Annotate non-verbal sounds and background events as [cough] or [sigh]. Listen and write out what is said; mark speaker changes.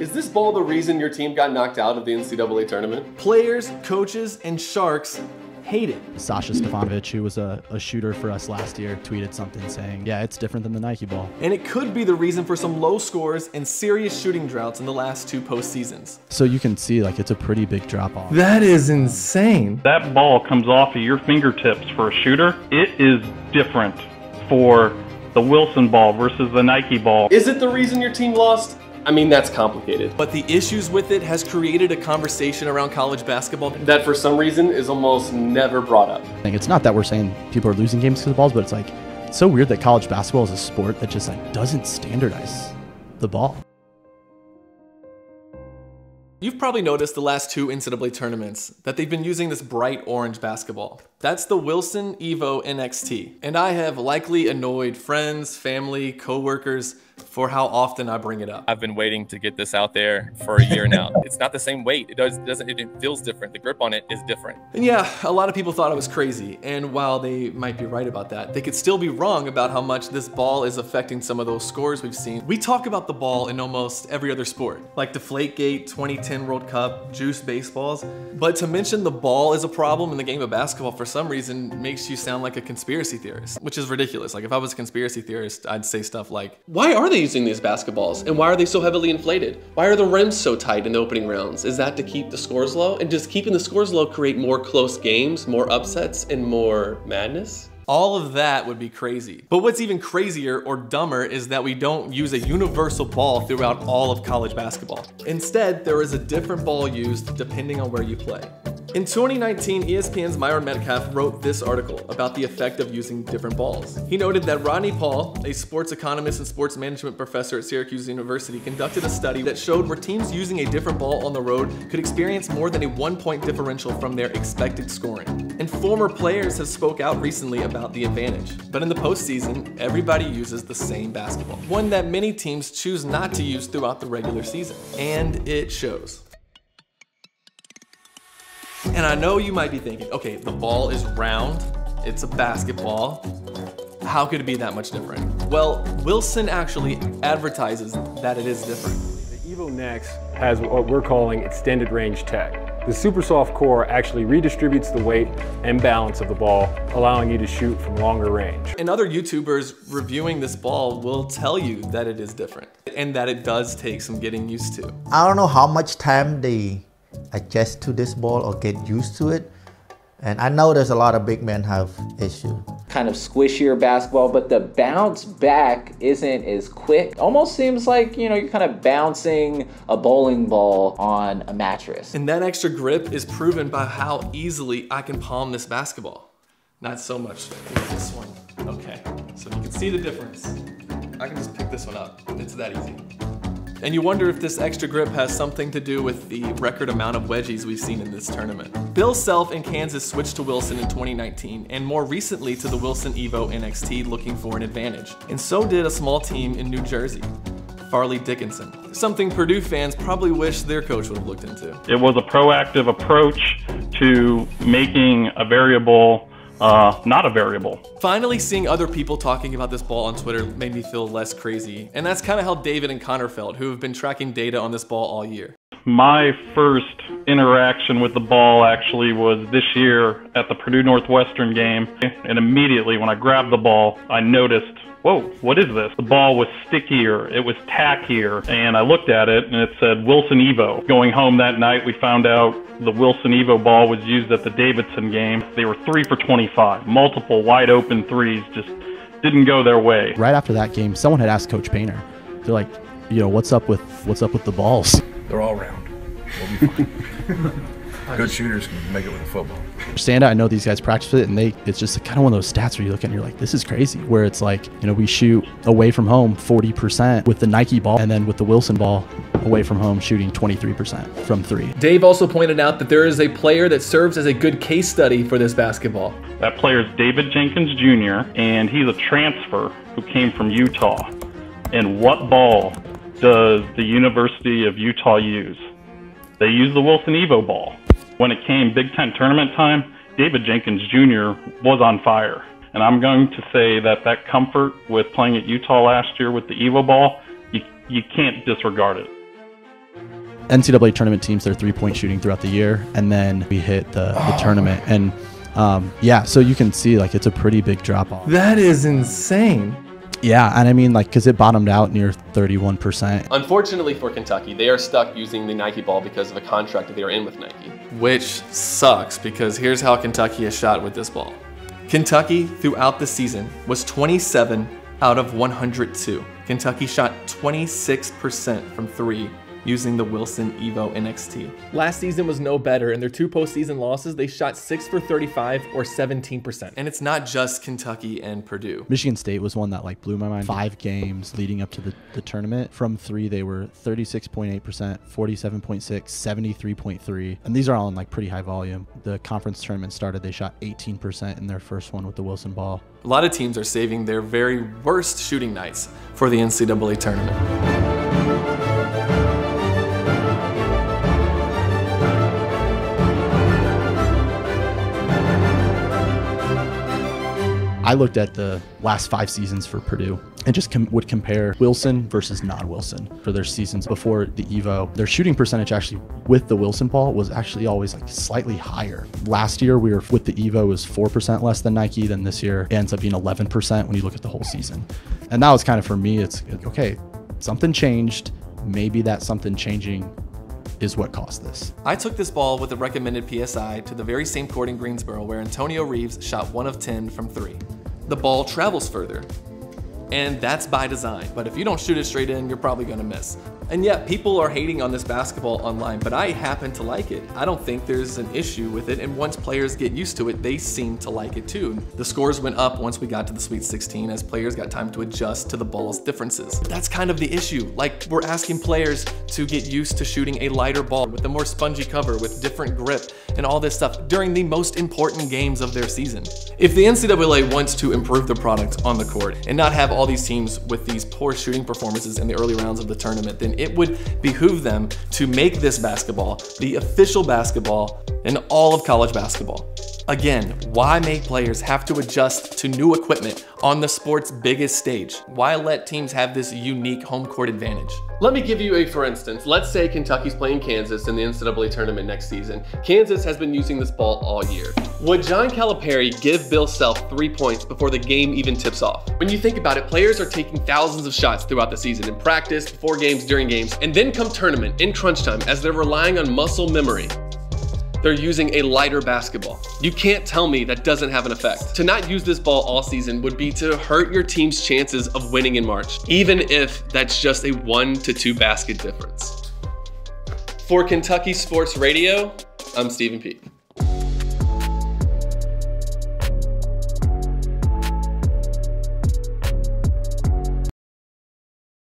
Speaker 1: Is this ball the reason your team got knocked out of the NCAA tournament?
Speaker 2: Players, coaches, and Sharks hate it.
Speaker 3: Sasha Stefanovic, who was a, a, shooter for us last year, tweeted something saying, Yeah, it's different than the Nike ball.
Speaker 2: And it could be the reason for some low scores and serious shooting droughts in the last two postseasons.
Speaker 3: So you can see, like, it's a pretty big drop off.
Speaker 4: That is insane.
Speaker 5: That ball comes off of your fingertips for a shooter. It is different for the Wilson ball versus the Nike ball.
Speaker 1: Is it the reason your team lost? I mean, that's complicated.
Speaker 2: But the issues with it has created a conversation around college basketball
Speaker 1: that for some reason is almost never brought up.
Speaker 3: It's not that we're saying people are losing games because of balls, but it's like, it's so weird that college basketball is a sport that just like doesn't standardize the ball.
Speaker 2: You've probably noticed the last two NCAA tournaments that they've been using this bright orange basketball. That's the Wilson Evo NXT. And I have likely annoyed friends, family, coworkers for how often I bring it up.
Speaker 6: I've been waiting to get this out there for a year now. it's not the same weight. It does doesn't it feels different. The grip on it is different.
Speaker 2: And yeah, a lot of people thought I was crazy. And while they might be right about that, they could still be wrong about how much this ball is affecting some of those scores we've seen. We talk about the ball in almost every other sport, like Deflategate, 2010 World Cup, juice baseballs. But to mention the ball is a problem in the game of basketball for some reason makes you sound like a conspiracy theorist, which is ridiculous. Like if I was a conspiracy theorist, I'd say stuff like,
Speaker 1: why are they using these basketballs? And why are they so heavily inflated? Why are the rims so tight in the opening rounds? Is that to keep the scores low? And does keeping the scores low create more close games, more upsets, and more madness?
Speaker 2: All of that would be crazy. But what's even crazier or dumber is that we don't use a universal ball throughout all of college basketball. Instead, there is a different ball used depending on where you play. In 2019, ESPN's Myron Medcalf wrote this article about the effect of using different balls. He noted that Rodney Paul, a sports economist and sports management professor at Syracuse University, conducted a study that showed where teams using a different ball on the road could experience more than a one point differential from their expected scoring. And former players have spoke out recently about the advantage. But in the postseason, everybody uses the same basketball, one that many teams choose not to use throughout the regular season. And it shows. And I know you might be thinking, okay, the ball is round, it's a basketball. How could it be that much different? Well, Wilson actually advertises that it is different.
Speaker 7: The Evo Next has what we're calling extended range tech. The super soft core actually redistributes the weight and balance of the ball, allowing you to shoot from longer range.
Speaker 2: And other YouTubers reviewing this ball will tell you that it is different and that it does take some getting used to.
Speaker 8: I don't know how much time they adjust to this ball or get used to it. And I know there's a lot of big men have issue.
Speaker 9: Kind of squishier basketball, but the bounce back isn't as quick. Almost seems like, you know, you're kind of bouncing a bowling ball on a mattress.
Speaker 2: And that extra grip is proven by how easily I can palm this basketball. Not so much with this one. Okay, so you can see the difference. I can just pick this one up. It's that easy. And you wonder if this extra grip has something to do with the record amount of wedgies we've seen in this tournament. Bill Self in Kansas switched to Wilson in 2019, and more recently to the Wilson Evo NXT looking for an advantage. And so did a small team in New Jersey. Fairleigh Dickinson. Something Purdue fans probably wish their coach would have looked into.
Speaker 5: It was a proactive approach to making a variable uh, not a variable.
Speaker 2: Finally, seeing other people talking about this ball on Twitter made me feel less crazy. And that's kind of how David and Connor felt, who have been tracking data on this ball all year.
Speaker 5: My first interaction with the ball actually was this year at the Purdue Northwestern game. And immediately when I grabbed the ball, I noticed whoa, what is this? The ball was stickier, it was tackier, and I looked at it and it said Wilson Evo. Going home that night, we found out the Wilson Evo ball was used at the Davidson game. They were three for 25, multiple wide open threes, just didn't go their way.
Speaker 3: Right after that game, someone had asked Coach Painter, they're like, you know, what's up with what's up with the balls? [laughs]
Speaker 10: They're all round. We'll be fine. [laughs] Good shooters can make it with a football.
Speaker 3: Stand out. I know these guys practice with it, and they it's just kind of one of those stats where you look at and you're like, this is crazy. Where it's like, you know, we shoot away from home 40% with the Nike ball, and then with the Wilson ball, away from home shooting 23% from three.
Speaker 2: Dave also pointed out that there is a player that serves as a good case study for this basketball.
Speaker 5: That player is David Jenkins Jr., and he's a transfer who came from Utah. And what ball does the University of Utah use? They use the Wilson Evo ball. When it came Big Ten tournament time, David Jenkins Jr. was on fire. And I'm going to say that that comfort with playing at Utah last year with the Evo ball, you, you can't disregard it.
Speaker 3: NCAA tournament teams their three point shooting throughout the year, and then we hit the, the tournament. And um, yeah, so you can see like it's a pretty big drop off.
Speaker 2: That is insane.
Speaker 3: Yeah, and I mean like because it bottomed out near 31%.
Speaker 1: Unfortunately for Kentucky, they are stuck using the Nike ball because of a contract that they are in with Nike.
Speaker 2: Which sucks because here's how Kentucky has shot with this ball. Kentucky throughout the season was 27 out of 102. Kentucky shot 26% from three using the Wilson Evo NXT. Last season was no better. In their two postseason losses, they shot 6 for 35 or 17%. And it's not just Kentucky and Purdue.
Speaker 3: Michigan State was one that like blew my mind. Five games leading up to the, the tournament. From three, they were 36.8%, 47.6, 73.3. And these are all in like pretty high volume. The conference tournament started, they shot 18% in their first one with the Wilson ball.
Speaker 2: A lot of teams are saving their very worst shooting nights for the NCAA tournament.
Speaker 3: I looked at the last five seasons for Purdue and just com- would compare Wilson versus non Wilson for their seasons before the Evo. Their shooting percentage actually with the Wilson ball was actually always like slightly higher. Last year, we were with the Evo was 4% less than Nike. Then this year, ends up being 11% when you look at the whole season. And that was kind of for me, it's okay, something changed. Maybe that something changing is what caused this.
Speaker 2: I took this ball with a recommended PSI to the very same court in Greensboro where Antonio Reeves shot 1 of 10 from 3. The ball travels further, and that's by design. But if you don't shoot it straight in, you're probably gonna miss. And yet, people are hating on this basketball online, but I happen to like it. I don't think there's an issue with it, and once players get used to it, they seem to like it too. The scores went up once we got to the Sweet 16 as players got time to adjust to the ball's differences. That's kind of the issue. Like, we're asking players to get used to shooting a lighter ball with a more spongy cover, with different grip, and all this stuff during the most important games of their season. If the NCAA wants to improve the product on the court and not have all these teams with these poor shooting performances in the early rounds of the tournament, then it would behoove them to make this basketball the official basketball in all of college basketball. Again, why make players have to adjust to new equipment on the sport's biggest stage? Why let teams have this unique home court advantage?
Speaker 1: Let me give you a for instance. Let's say Kentucky's playing Kansas in the NCAA tournament next season. Kansas has been using this ball all year. Would John Calipari give Bill Self three points before the game even tips off? When you think about it, players are taking thousands of shots throughout the season in practice, before games, during games, and then come tournament in crunch time as they're relying on muscle memory they're using a lighter basketball. You can't tell me that doesn't have an effect. To not use this ball all season would be to hurt your team's chances of winning in March, even if that's just a one to two basket difference. For Kentucky Sports Radio, I'm Stephen Peak.